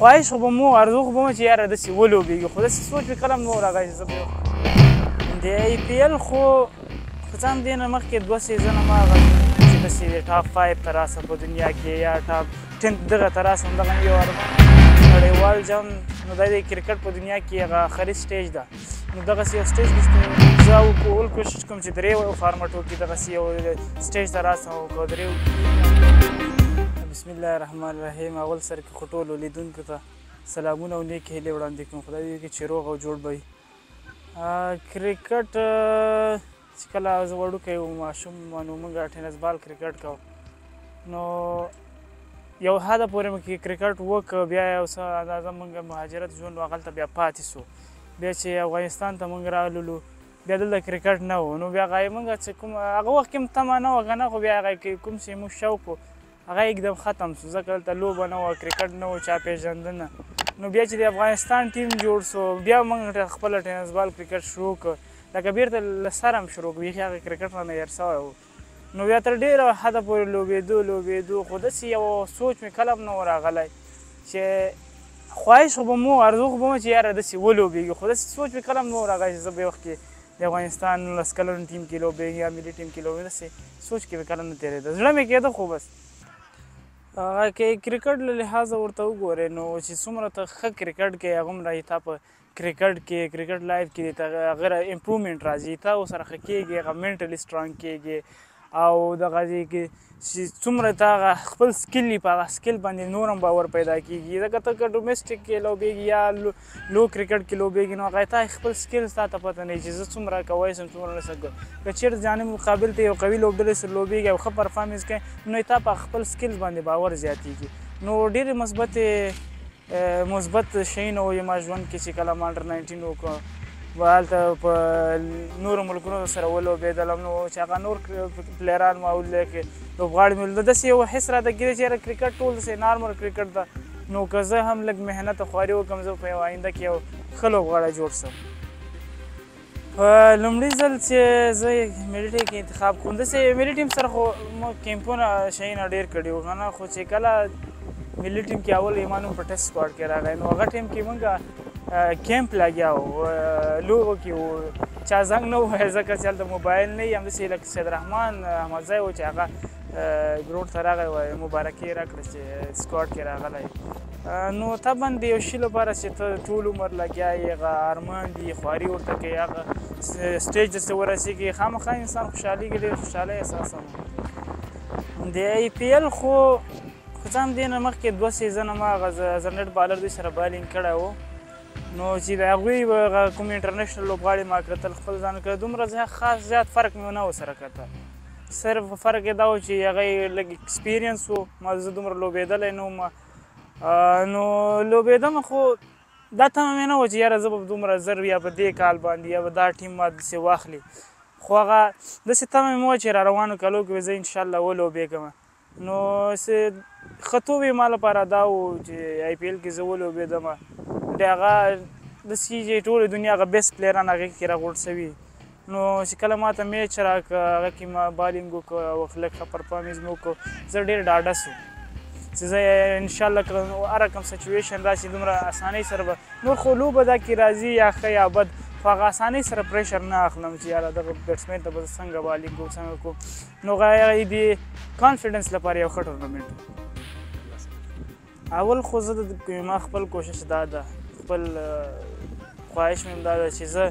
خواهش خو به مو ارزو خو به مو چې یاره داسې ولوبېږي خو داسې سوچ مې کله هم نه و راغی چې زه به د ای پي ایل خو که څه هم دې نه مخکې دوه سیزنه ما هغه چې داسې د ټاپ فایف ته راسم په دنیا کې یا ټاپ ټین دغه ته راسم دغه یو ارمان نړیوال جام نو دا د کرکټ په دنیا کې هغه آخري سټیج ده نو دغسې یو سټیج وروسته زه کول کوشش کوم چې درې فارمټو کې دغسې یو سټیج ته راسم او که درې بسم بسم الله الرحمن الرحیم اول سر کې خو ټولو لیدونکو ته سلامونه او نیکې هیلې وړاندې کوم خدای دې وکړي چې روغ او جوړ به وي کرکټ چې کله زه وړوکی وم ماشوم نو موږ ټینس بال کرکټ کوو نو یو حد پورې مې کې کرکټ وکړ بیا یو څه اندازه موږ مهاجرت ژوند و هغلته بیا پاتې سو بیا چې افغانستان ته موږ رالولو بیا دلته کرکټ نه و نو بیا هغه موږ چې کوم هغه وخت کې هم تمه نه وه که نه خو بیا هغه کوم چې موږ شوق و هغه یکدم ختم سو ځکه دلته لوبه نه وه کرکټ نه و چا پیژندنه نو بیا چې د افغانستان ټیم جوړ سو بیا موږ خپل ټینس بال کرکټ شروع کړ لکه بیرته له سره هم شروع کړو بیخي هغه کرکټ رانه هېر سوی و نو بیا تر ډېره حده پورې لوبېدو لوبېدو خو داسې یو سوچ مې کله هم نه و راغلی چې خواهش خو به مو ارزو خو به مو چې یاره داسې ولوبېږي خو داسې سوچ مې کله هم نه و راغلی چې زه به یو وخت کې د افغانستان نولس کلن ټیم کې لوبې یا ملي ټیم کې لوبې داسې سوچ کې مې کله نه تېرېده زړه مې کېده خو بس هغه کې کرکټ له لحاظه ورته وګورې نو چې څومره ته ښه کرکټ کې هغومره یې تا په کرکټ کې کرکټ لایف کې د هغه امپرومنټ راځي تا ورسره ښه کېږي هغه منټلي سټرانګ کېږي او د غزي کې چې څومره تا خپل سکیل لري په هغه سکیل باندې نور هم باور پیدا کیږي ځکه ته که ډومېسټک کې لوبېږي یا لو کرکټ کې لوبېږي نو هغه تا خپل سکیل تا ته پته نه چې زه څومره کوی سم څومره نه سم کوم که چېرې جانب مقابل ته یو قوي لوبډلې سره لوبېږي او ښه پرفارمنس کوي نو تا په خپل سکیل باندې باور زیاتېږي نو ډېرې مثبتې مثبت شي نه وي ما ژوند کې چې کله ما انډر 19 وکړ و هلته په نورو ملکونو سره ولوبېدلم نو چې هغه نور پلیران ما ولید کې لوبغاړي مې ولید داسې یو حس راته کېږي چې یاره کرکټ ټول داسې نارمل کرکټ ده نو که زه هم لږ محنت او خواري وکړم زه په یو آینده کې یو ښه لوبغاړی جوړ سم په لومړي ځل چې زه ملي ټیم کې انتخاب کوم داسې ملي ټیم سره خو مو کیمپونه شیونه ډېر کړي وو که نه خو چې کله ملي ټیم کې اول ایمان هم په ټیسټ سکواډ کې راغی نو هغه ټیم کې مونږ کیمپ لګیا و لوبو کې و چا زنګ نه ووایه ځکه چې هلته موبایل نه وي همداسې لکه سید رحمان احمدزی و چې هغه ګراونډ ته راغی وایي مبارکي یې راکړه چې سکواډ کې راغلی نو طبعا د یو شي لپاره چې ته ټول عمر لګیا یې هغه ارمان دي خواري ورته کوي هغه سټیج ته ورسېږي خامخا انسان خوشحالېږي ډېر خوشحاله احساسوم د ای پي ایل خو خو ځان دې نه مخکې دوه سیزنه ما هغه زرنډ بالر دوی سره بالینګ کړی و نو چې د هغوی هغه کوم انټرنیشنل لوبغاړي ما کتل خپل ځان کړه دومره خاص زیات فرق مې نه و سره کتل صرف فرق یې دا و چې هغه یې لږ اکسپیرینس و ما زه دومره لوبېدلی نه وم نو لوبېدم خو دا تمه مې نه وه چې یاره زه به دومره زر یا په دې کال باندې یا به دا ټیم ما داسې واخلي خو هغه داسې تمه مې وه چې را روانو کالو کې به زه انشاءالله ولوبېږم نو څه ښه توب یې ما لپاره دا و چې آی پي ایل کې زه ولوبېدم بیا هغه داسې چې ټولې دنیا هغه بیسټ پلیران هغې کې راغونډ سوي نو چې کله ما ته میچ راکړ هغه کې ما بالینګ وکړ او لږ ښه پرفارمنس مې وکړ زه ډېر ډاډه شوم چې زه انشاءالله که هر رقم سچویشن راشي دومره اسانۍ سره به نور خو لوبه ده کې راځي یا ښه یا بد خو هغه اسانۍ سره پریشر نه اخلم چې یاره دغه بیټسمین ته به زه څنګه بالینګ کوم څنګه کوم نو هغه یې د کانفیډنس لپاره یو ښه ټورنمنټ اول خو زه د ما خپل کوشش دا ده خپل خواهش مې دا ده چې زه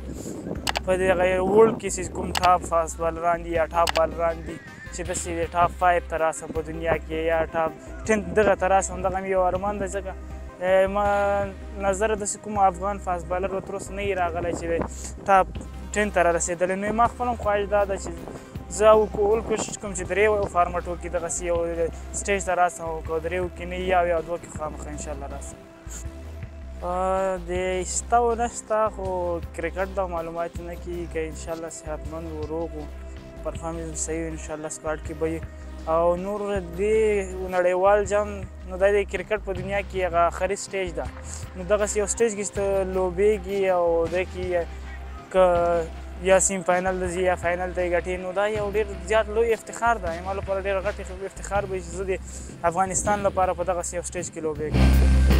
په دې غیر وړ کې چې کوم ټاپ فاست بالران دي یا ټاپ بالران دي چې داسې د ټاپ فایو ته راسم په دنیا کې یا ټاپ ټین دغه ته راسم دغه مې یو ارمان دی ځکه ما نظر داسې کوم افغان فاست بالر به تر اوسه نه وي راغلی چې ټاپ ټین ته رارسېدلی نو ما خپل هم خواهش دا ده چې زه او کول کوشش کوم چې درې فارمټو کې دغسې یو سټیج ته راسم او که دریو کې نه یو یا دوه کې خامخا انشاءالله راسم د شته او نشته خو کرکټ د معلومات نه کی که انشاءالله صحتمند و روغ و پرفارمنس صحیح انشاءالله سکواډ کې به او نور دې نړیوال جام نو دا د کرکټ په دنیا کې هغه آخري سټیج ده نو دغسې یو سټیج کې چې ته لوبېږي او دی کې که یا سیم فاینل ته ځي یا فاینل ته یې ګټي نو دا یو ډېر زیات لوی افتخار ده زما لپاره ډېر غټ افتخار به وي چې زه د افغانستان لپاره په دغسې یو سټیج کې لوبېږم